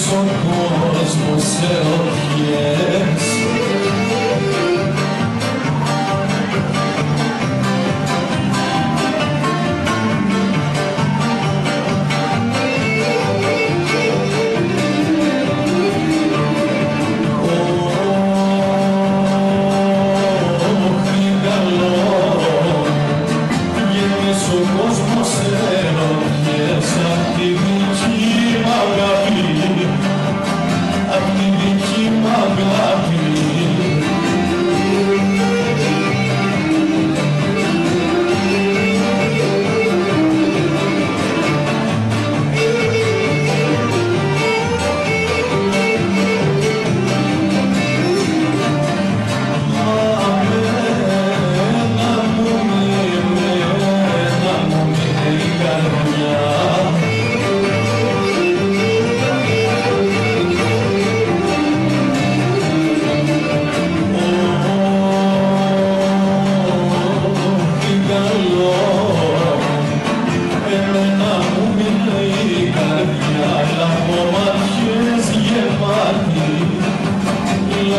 στον κόσμος σε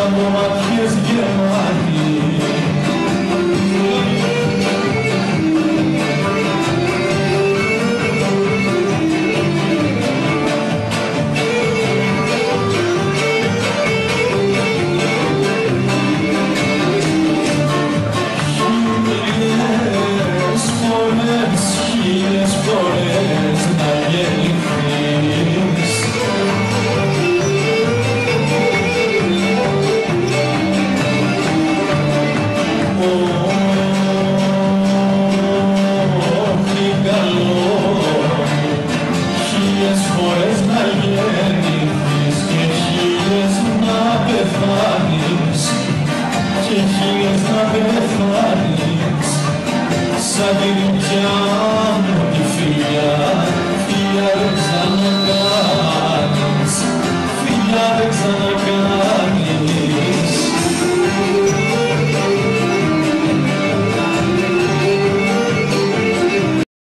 numa φάνεις και χίλια θα πεθάνεις σαν την πιάνω τη φιλιά φιλιά δεν ξανακάνεις φιλιά δεν ξανακάνεις.